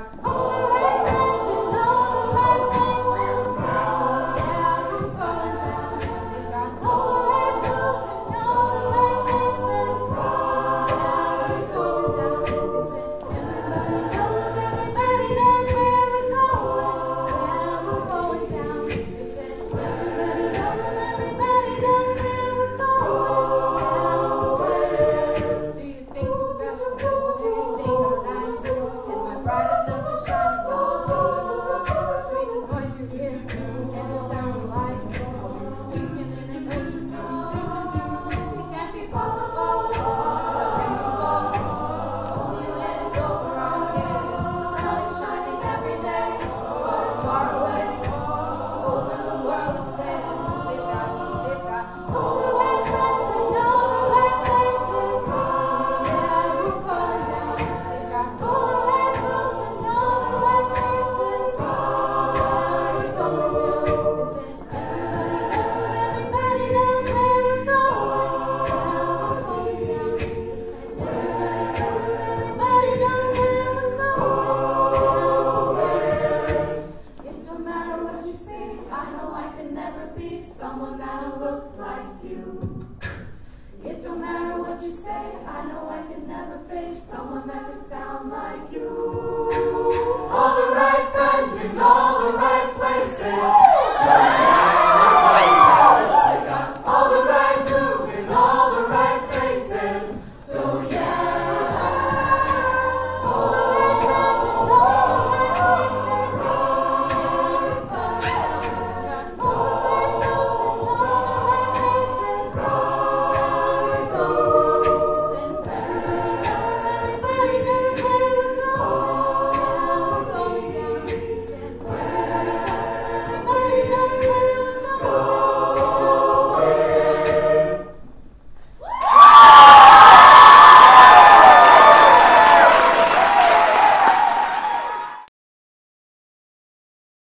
Oh.